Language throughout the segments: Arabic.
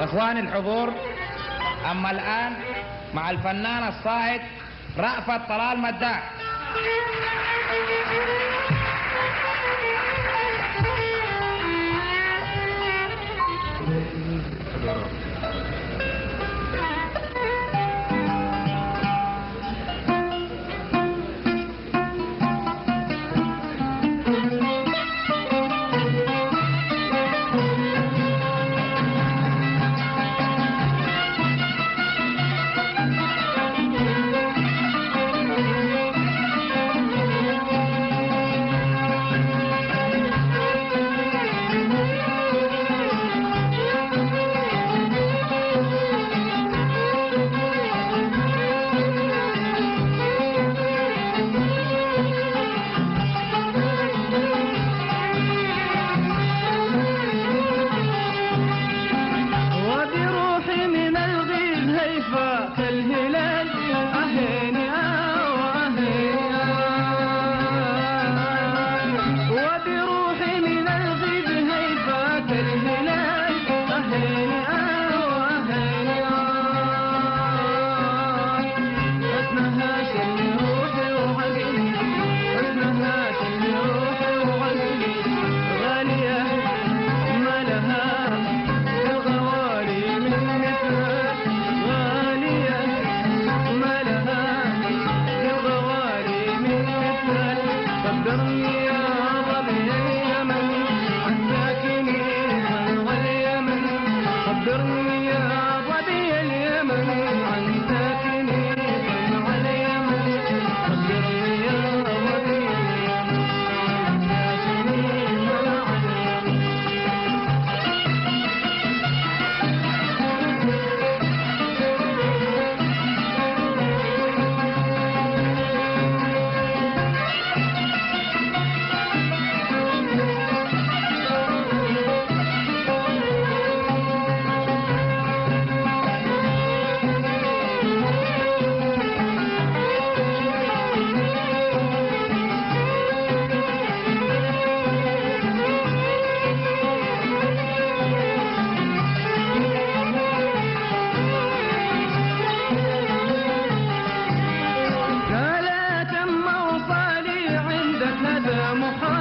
اخوان الحضور أما الآن مع الفنان الصاعد رأفت طلال مداح. heart.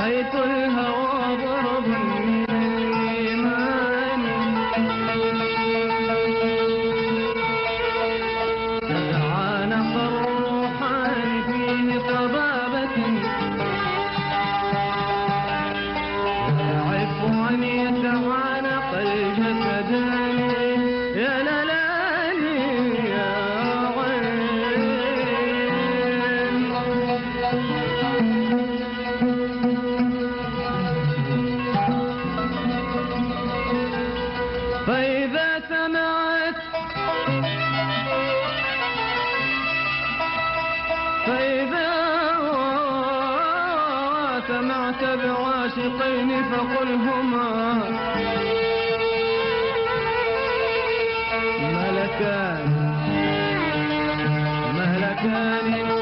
حيث الهوى ضرب من الإيمان تتعانق الروحان فيه صبابة يعف أن يتعانق سمعت بعاشقين فقل هما ملكان. ملكان